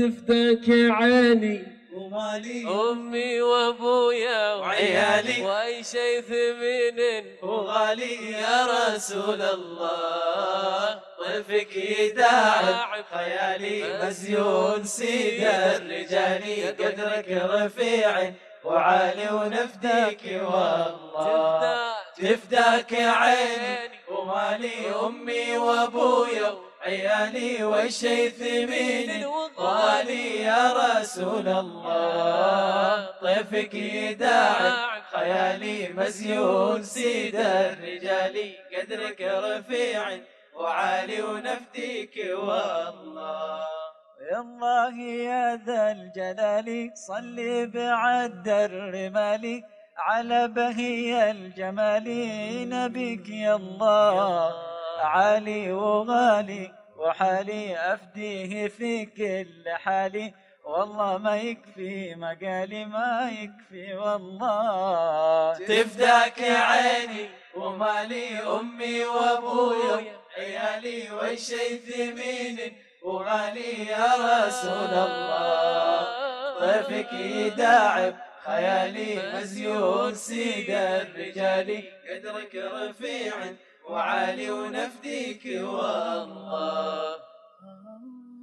تفداك عيني. ومالي. أمي وأبويا وعيالي. وأي شيء ثمين وغالي. يا رسول الله. طيفك يداعب. خيالي مزيون سيد الرجال. قدرك رفيع وعالي ونفديك والله. تفداك عيني. ومالي. أمي وأبويا. عيالي والشي ثمين غالي يا رسول الله طيفك يداعب خيالي مزيون سيد الرجال قدرك رفيع وعالي ونفديك والله. يا الله يا ذا الجلال صلي بعد الرمال على بهي الجمال نبيك يا الله. عالي وغالي وحالي أفديه في كل حالي. والله ما يكفي مقالي ما يكفي والله. تفداك عيني ومالي أمي وابويا عيالي والشي ثمين وغالي يا رسول الله. طيفك يداعب خيالي مزيون سيد الرجال. قدرك رفيع وعالي ونفديك والله.